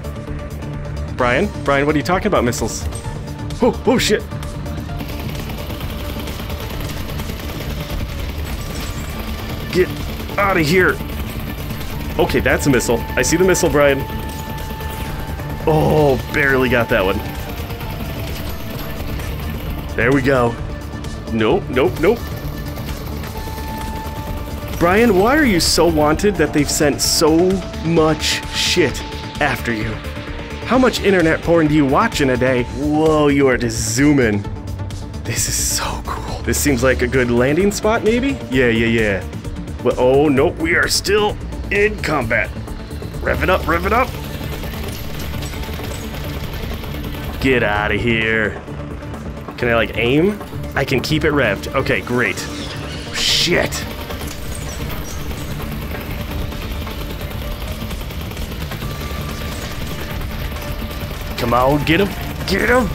Brian? Brian, what are you talking about, missiles? Oh, oh shit. Get out of here. Okay, that's a missile. I see the missile, Brian. Oh, barely got that one. There we go. Nope, nope, nope. Brian, why are you so wanted that they've sent so much shit after you? How much internet porn do you watch in a day? Whoa, you are just zooming. This is so cool. This seems like a good landing spot, maybe? Yeah, yeah, yeah. Well, oh, nope, we are still in combat. Rev it up, rev it up. Get out of here. Can I, like, aim? I can keep it revved. Okay, great. Shit. Come on, get him, get him.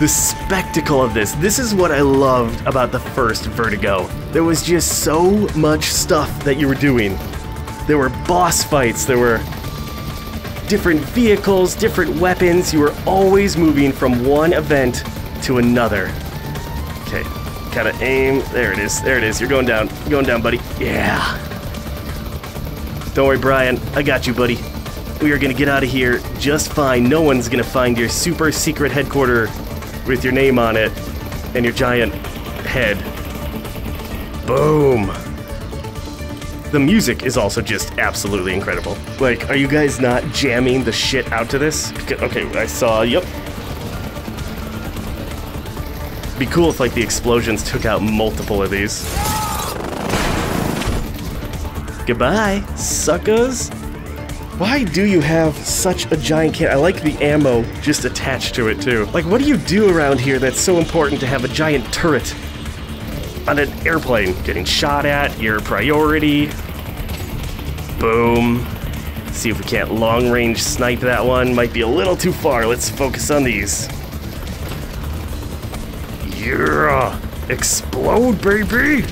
The spectacle of this. This is what I loved about the first Vertigo. There was just so much stuff that you were doing. There were boss fights, there were different vehicles, different weapons. You were always moving from one event to another. Okay, gotta aim. There it is, there it is. You're going down, You're going down, buddy. Yeah. Don't worry, Brian. I got you, buddy. We are gonna get out of here just fine. No one's gonna find your super secret headquarter with your name on it and your giant head. Boom. The music is also just absolutely incredible. Like, are you guys not jamming the shit out to this? Okay, I saw, yep. Be cool if, like, the explosions took out multiple of these. Goodbye, suckers. Why do you have such a giant can? I like the ammo just attached to it too. Like, what do you do around here that's so important to have a giant turret on an airplane? Getting shot at, your priority. Boom. See if we can't long range snipe that one. Might be a little too far. Let's focus on these. Yeah! Explode, baby!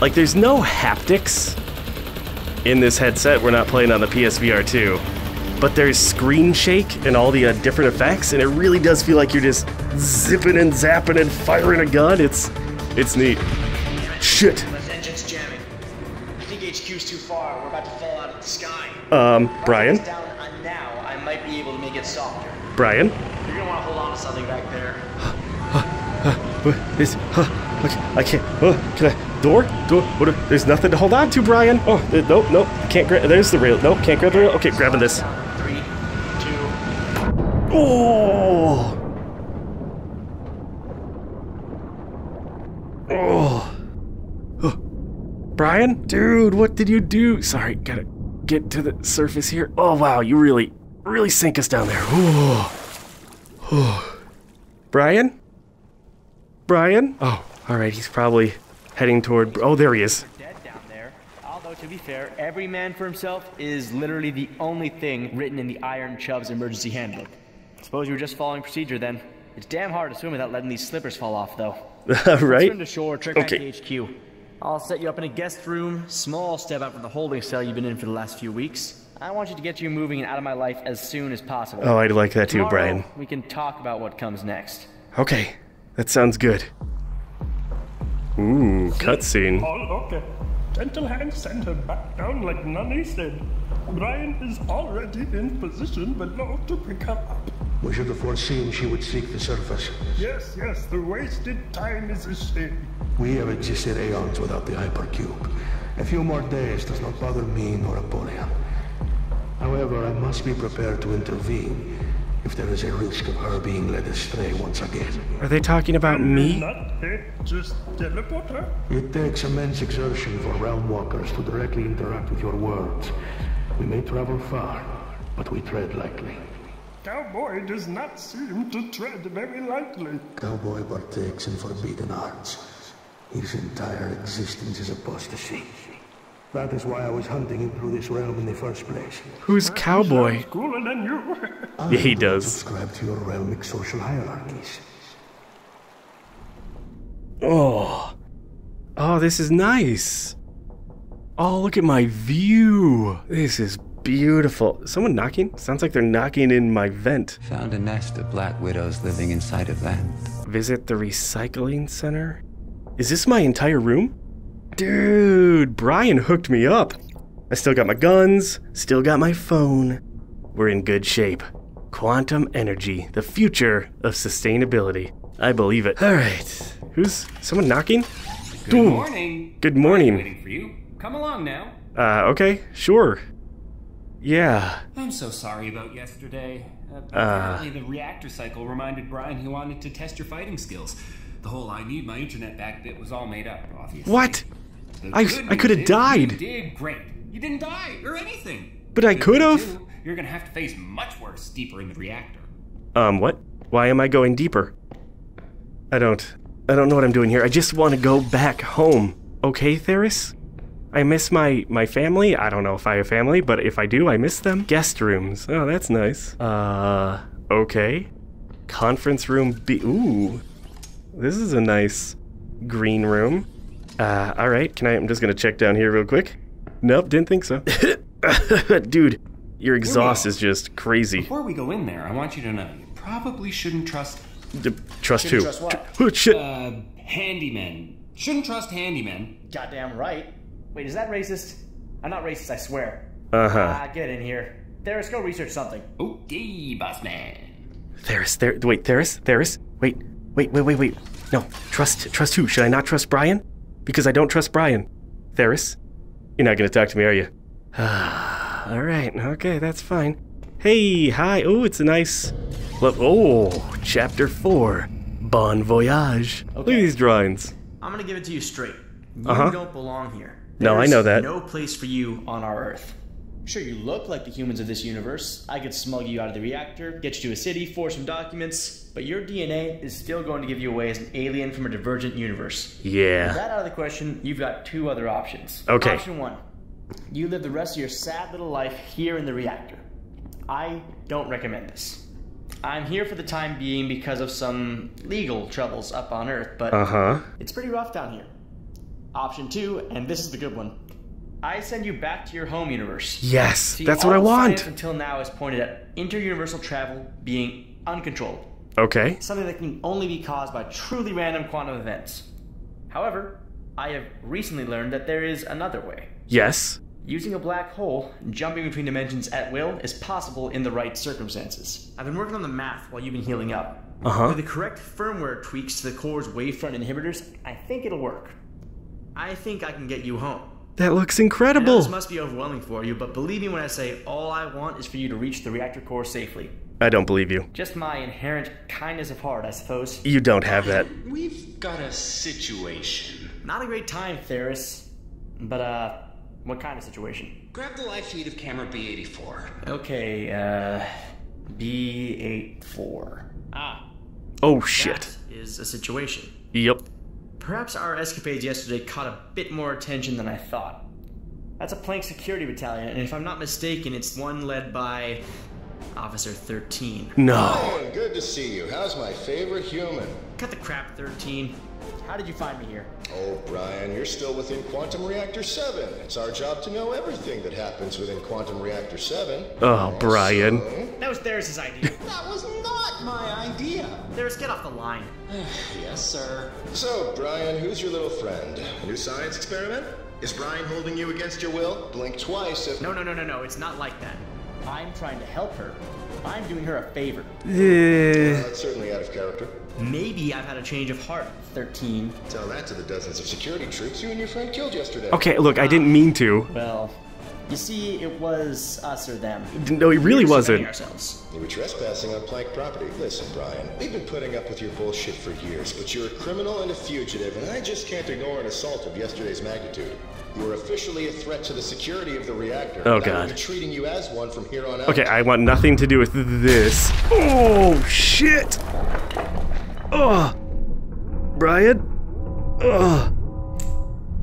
Like, there's no haptics in this headset. We're not playing on the PSVR 2. but there's screen shake and all the uh, different effects, and it really does feel like you're just zipping and zapping and firing a gun. It's it's neat. Shit. Left engine's jamming. I think HQ's too far. We're about to fall out of the sky. Um, Brian, Down now, I might be able to make it softer. Brian. You're gonna want to hold on to something back there. What is? Huh, okay, I can't. Oh, can I? Door? Door? What? There's nothing to hold on to, Brian. Oh, uh, nope, nope. Can't grab. There's the rail. Nope, can't grab the rail. Okay, grabbing this. Three, two. Oh. Oh. Oh. Brian, dude, what did you do? Sorry, gotta get to the surface here. Oh wow, you really, really sink us down there. Oh. Oh. Brian? Brian? Oh, all right. He's probably heading toward. Oh, there he is. Dead down there. Although, to be fair, every man for himself is literally the only thing written in the Iron Chubbs emergency handbook. Suppose you were just following procedure then. It's damn hard to swim without letting these slippers fall off, though. right? Swim to shore, trick Okay. to HQ. I'll set you up in a guest room, small step out from the holding cell you've been in for the last few weeks. I want you to get you moving and out of my life as soon as possible. Oh, I'd like that too, Tomorrow, Brian. We can talk about what comes next. Okay, that sounds good. Ooh, cutscene. All okay. Gentle hand sent her back down like Nani said. Brian is already in position below to pick her up. We should have foreseen she would seek the surface. Yes, yes, the wasted time is a shame. We have existed aeons without the hypercube. A few more days does not bother me nor Apollyon. However, I must be prepared to intervene if there is a risk of her being led astray once again. Are they talking about me? Not just teleport her. It takes immense exertion for realm walkers to directly interact with your worlds. We may travel far, but we tread lightly. Cowboy does not seem to tread very lightly. Cowboy partakes in forbidden arts. His entire existence is apostasy. That is why I was hunting him through this realm in the first place. Who's Cowboy? Cooler than you. Yeah, he does. Subscribe to your realmic social hierarchies. Oh. Oh, this is nice. Oh, look at my view. This is beautiful. Someone knocking? Sounds like they're knocking in my vent. Found a nest of black widows living inside a vent. Visit the recycling center? Is this my entire room? Dude, Brian hooked me up. I still got my guns, still got my phone. We're in good shape. Quantum energy, the future of sustainability. I believe it. All right. Who's someone knocking? Good Ooh. morning. Good morning. Waiting for you. Come along now. Uh, okay, sure. Yeah. I'm so sorry about yesterday. Uh, Uh. apparently, the reactor cycle reminded Brian he wanted to test your fighting skills. The whole "I need my internet back" bit was all made up, obviously. What? I- I coulda died. You did great. You didn't die or anything. But I could have. You're gonna have to face much worse deeper in the reactor. Um, what? Why am I going deeper? I don't. I don't know what I'm doing here. I just want to go back home. Okay, Theris? I miss my my family. I don't know if I have family, but if I do, I miss them. Guest rooms. Oh, that's nice. Uh, okay. Conference room B. Ooh, this is a nice green room. Uh, all right. Can I? I'm just gonna check down here real quick. Nope, didn't think so. Dude, your exhaust is just crazy. Before we go in there, I want you to know you probably shouldn't trust. D- trust Shouldn't who? trust what? Tr- oh, shit. Uh, handymen. Shouldn't trust handymen. Goddamn right. Wait, is that racist? I'm not racist, I swear. Uh-huh. Ah, get in here. Theris, go research something. Okay, boss man. Theris, there. Wait, Theris, Theris. Wait, wait, wait, wait, wait. No, trust, trust who? Should I not trust Brian? Because I don't trust Brian. Theris, you're not gonna talk to me, are you? All right. Okay, that's fine. Hey, hi. Oh, it's a nice. Oh, chapter four. Bon voyage. Look at these drawings. I'm gonna give it to you straight. You Uh-huh. don't belong here. No, I know that. No place for you on our Earth. Sure, you look like the humans of this universe. I could smuggle you out of the reactor, get you to a city, forge some documents, but your DNA is still going to give you away as an alien from a divergent universe. Yeah. With that out of the question, you've got two other options. Okay. Option one you live the rest of your sad little life here in the reactor. I don't recommend this. I'm here for the time being because of some legal troubles up on Earth, but Uh huh. it's pretty rough down here. Option two, and this is the good one I send you back to your home universe. Yes, See, that's what I want. Until now has pointed at interuniversal travel being uncontrolled. Okay. Something that can only be caused by truly random quantum events. However, I have recently learned that there is another way. Yes. Using a black hole, jumping between dimensions at will is possible in the right circumstances. I've been working on the math while you've been healing up. Uh-huh. With the correct firmware tweaks to the core's wavefront inhibitors, I think it'll work. I think I can get you home. That looks incredible. this must be overwhelming for you, but believe me when I say all I want is for you to reach the reactor core safely. I don't believe you. Just my inherent kindness of heart, I suppose. You don't have that. We've got a situation. Not a great time, Theris. But, uh, what kind of situation? Grab the live feed of camera B84. Okay, uh, B84. Ah, Oh shit. that is a situation. Yep. Perhaps our escapades yesterday caught a bit more attention than I thought. That's a Planck security battalion, and if I'm not mistaken, it's one led by Officer 13. No. Brian, good to see you. How's my favorite human? Cut the crap, 13. How did you find me here? Oh, Brian, you're still within Quantum Reactor 7. It's our job to know everything that happens within Quantum Reactor 7. Oh, Brian. That was Theris' idea. That was not my idea. Theris get off the line. yes, sir. So, Brian, who's your little friend? A new science experiment? Is Brian holding you against your will? Blink twice if. No, no, no, no, no. It's not like that. I'm trying to help her. I'm doing her a favor. Eh. That's certainly out of character. Maybe I've had a change of heart, 13. Tell that to the dozens of security troops you and your friend killed yesterday. Okay, look, I didn't mean to. Well, you see, it was us or them. No, it really We wasn't. defending Ourselves. You were trespassing on Planck property. Listen, Brian, we've been putting up with your bullshit for years, but you're a criminal and a fugitive, and I just can't ignore an assault of yesterday's magnitude. You are officially a threat to the security of the reactor. Oh, and I will God. treating you as one from here on out. Okay, I want nothing to do with this. Oh shit. Oh. Brian. Oh.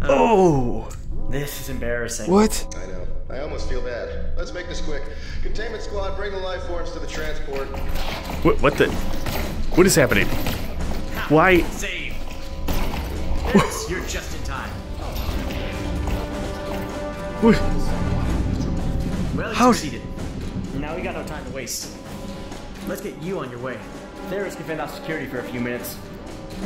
Oh. This is embarrassing. What? I know. I almost feel bad. Let's make this quick. Containment squad, bring the life forms to the transport. What? What the? What is happening? Why? Save. Theris, you're just in time. What? Well, How- succeeded. Now we got no time to waste. Let's get you on your way. Theris can fend off security for a few minutes.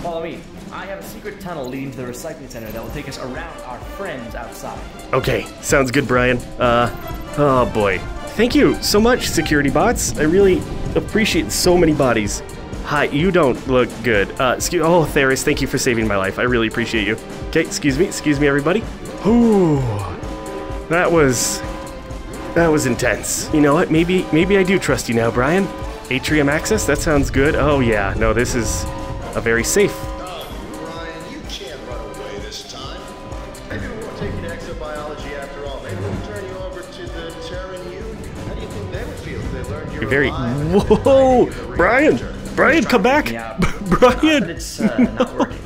Follow me. I have a secret tunnel leading to the recycling center that will take us around our friends outside. Okay, sounds good, Brian. Uh, oh boy. Thank you so much, security bots. I really appreciate so many bodies. Hi, you don't look good. Uh, excuse, oh, Theris, thank you for saving my life. I really appreciate you. Okay, excuse me, excuse me, everybody. Ooh, that was, that was intense. You know what? Maybe, maybe I do trust you now, Brian. Atrium access. That sounds good. Oh yeah, no, this is a very safe. Brian, you can't run away this time. Maybe we won't take you to exobiology after all. Maybe we'll turn you over to the Terran Union. How do you think they would feel if they learned you You're very. Whoa, Brian, Brian, come back, But Brian. it's uh, not working.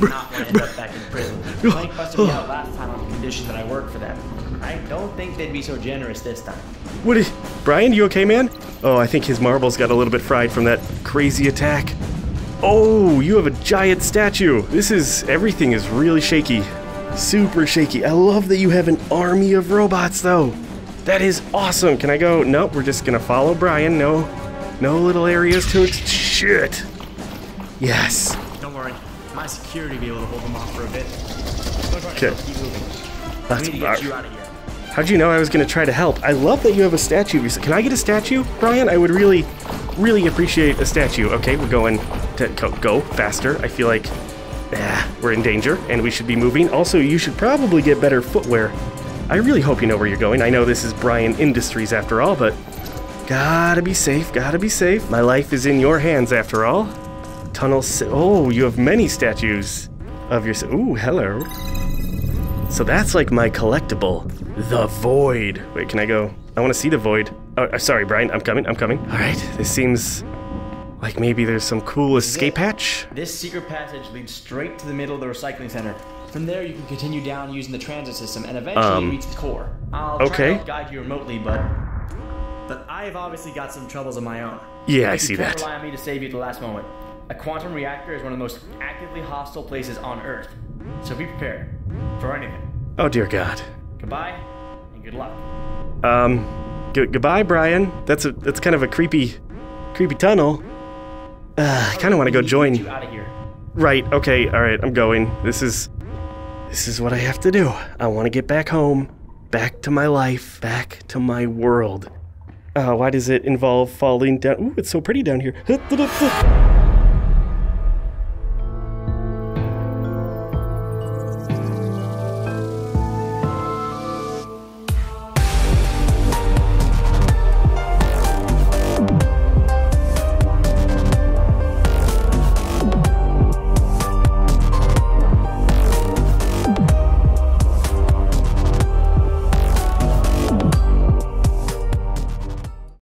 not when I end up back in prison. Planck busted me out last time on the condition that I worked for them. I don't think they'd be so generous this time. What is, Brian? You okay, man? Oh, I think his marbles got a little bit fried from that crazy attack. Oh, you have a giant statue. This is everything is really shaky, super shaky. I love that you have an army of robots, though. That is awesome. Can I go? Nope. We're just gonna follow Brian. No, no little areas to. Ex- shit. Yes. Don't worry, my security will be able to hold them off for a bit. Okay. That's get you out of here. How'd you know I was gonna try to help? I love that you have a statue. Can I get a statue, Brian? I would really, really appreciate a statue. Okay, we're going to go, faster. I feel like ah, we're in danger and we should be moving. Also, you should probably get better footwear. I really hope you know where you're going. I know this is Brian Industries after all, but gotta be safe. Gotta be safe. My life is in your hands after all. Tunnel. Oh, you have many statues of your. Ooh, hello. So that's like my collectible, the Void. Wait, can I go? I want to see the Void. Oh, uh, sorry, Brian. I'm coming. I'm coming. All right. This seems like maybe there's some cool escape hatch. This secret passage leads straight to the middle of the recycling center. From there, you can continue down using the transit system and eventually Um, reach the core. I'll try to guide you remotely, but but I've obviously got some troubles of my own. Yeah, I you see can't that. rely on me to save you at the last moment. A quantum reactor is one of the most actively hostile places on Earth, so be prepared for anything. Oh dear God. Goodbye, and good luck. Um, goodbye, Brian. That's a that's kind of a creepy, creepy tunnel. Uh, I kind of want to go join. You out of here. Right. Okay. All right. I'm going. This is this is what I have to do. I want to get back home, back to my life, back to my world. Uh, why does it involve falling down? Ooh, it's so pretty down here.